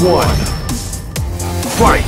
One. Fight!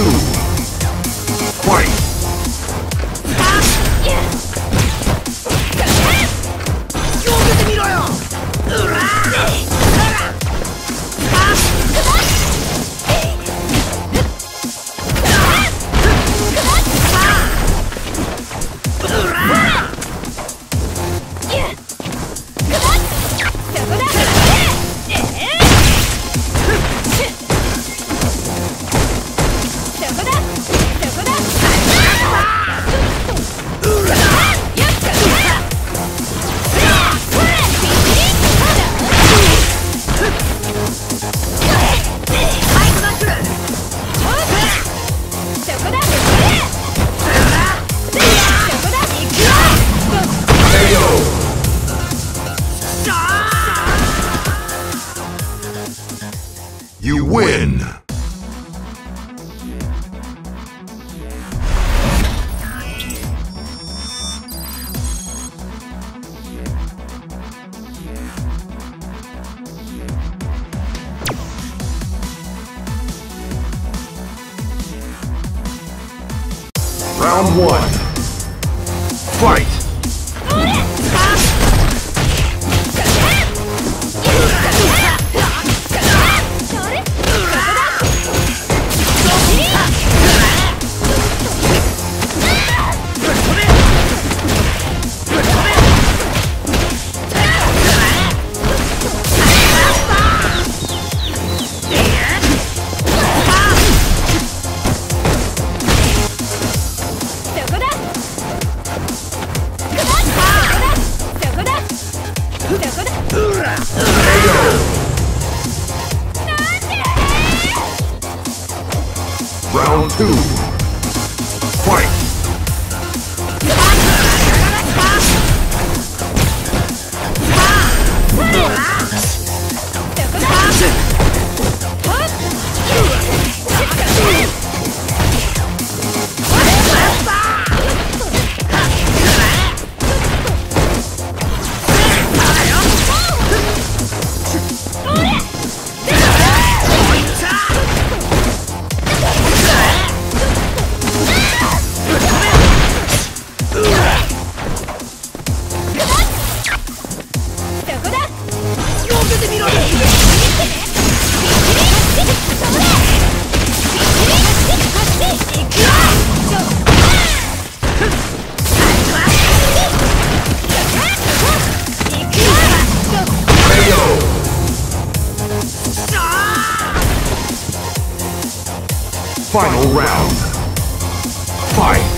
Two. Round one. Fight! Round two. Fight. Final round. Fight.